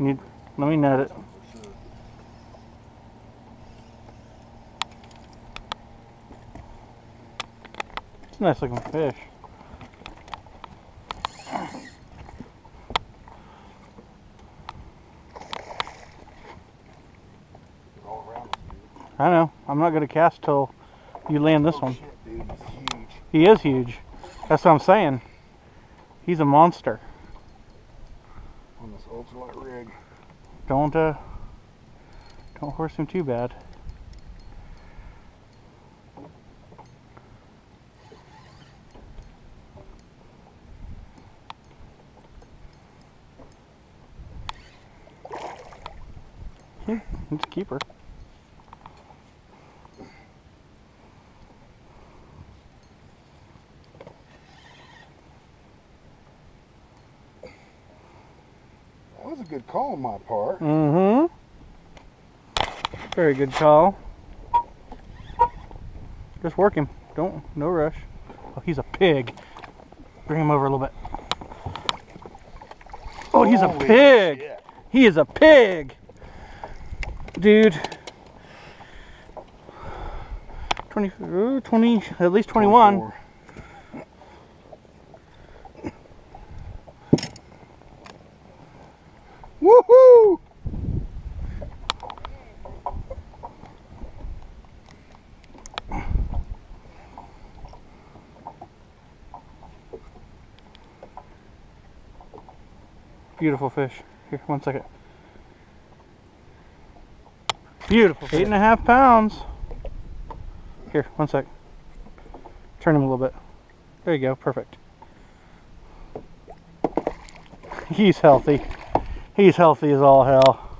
You, let me net it. It's a nice looking fish. All around us, dude. I know. I'm not gonna cast till you land this Oh, one. Shit, dude, it's huge. He is huge. That's what I'm saying. He's a monster. Ultralight rig. Don't uh don't horse him too bad. Yeah, it's a keeper. Was a good call on my part. Mm-hmm. Very good call. Just work him. Don't no rush. Oh, he's a pig. Bring him over a little bit. Oh, he's a pig. shit. He is a pig. Dude. 20, uh, 20 at least 21. 24. Woohoo! Beautiful fish. Here, one second. Beautiful. Eight and a half pounds. Here, one sec. Turn him a little bit. There you go. Perfect. He's healthy. He's healthy as all hell.